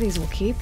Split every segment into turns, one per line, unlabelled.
These will keep.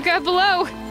Look out below!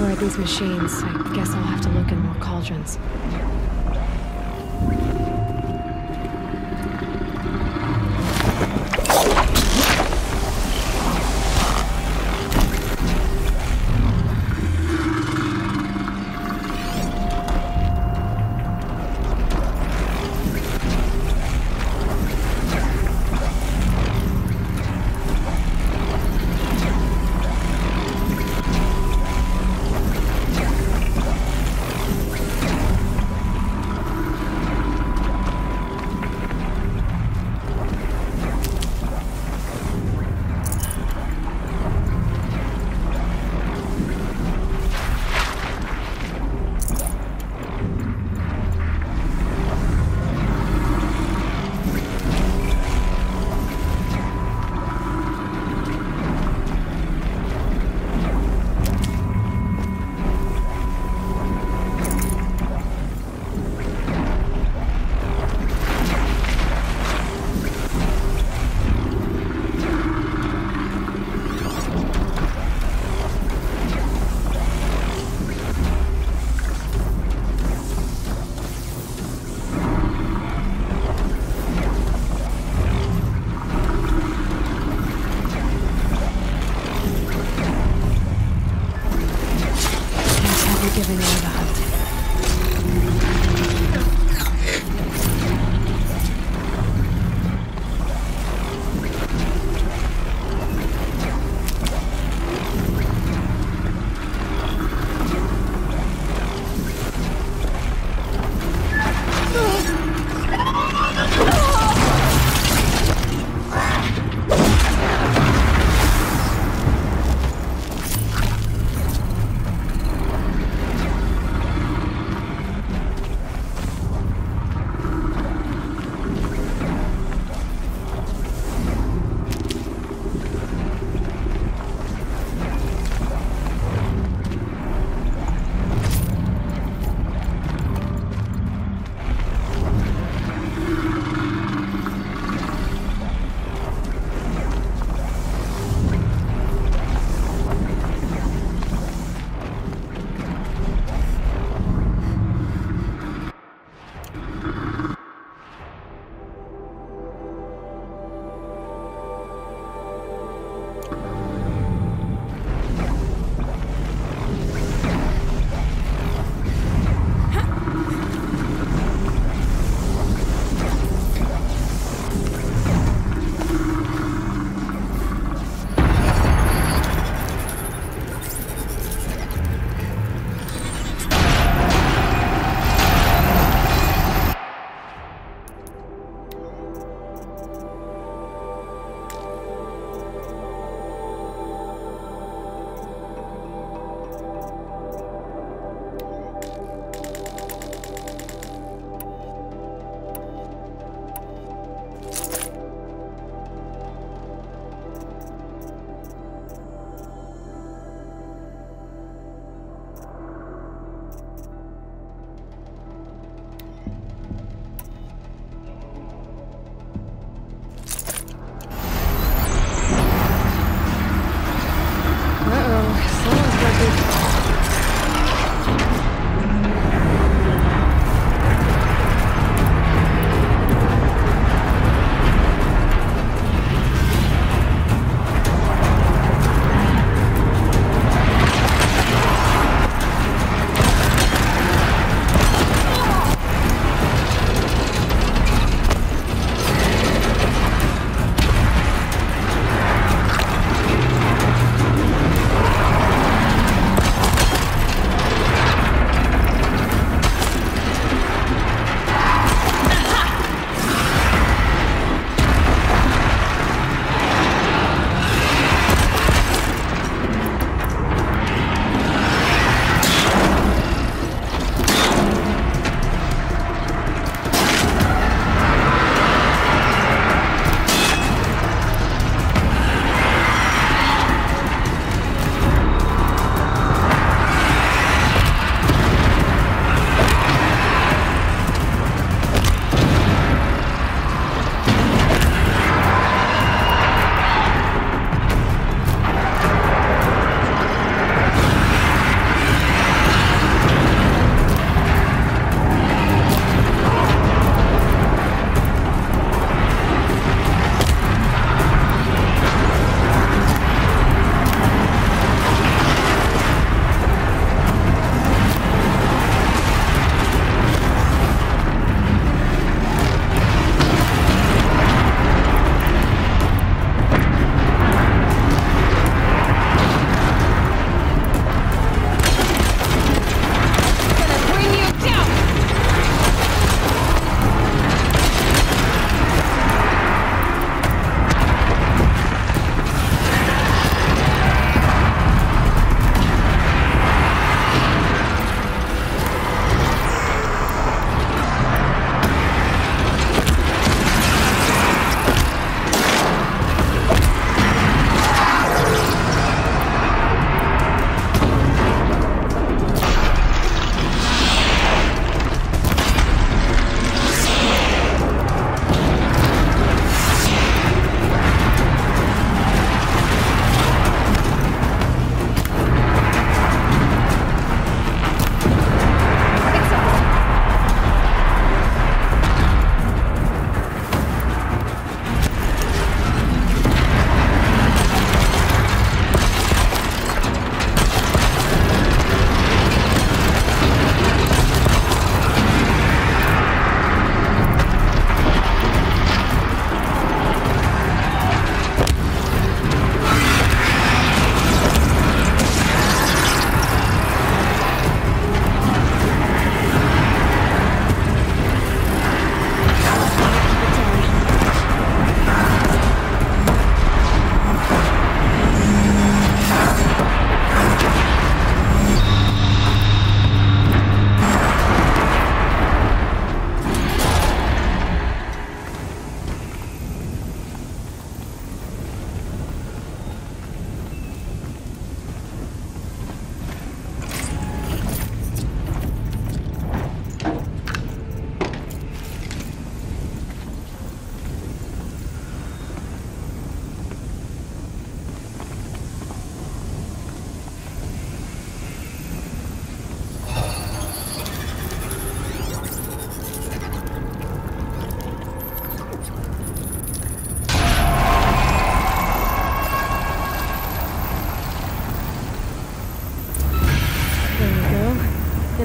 To override these machines, I guess I'll have to look in more cauldrons.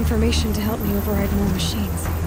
Information to help me override more machines.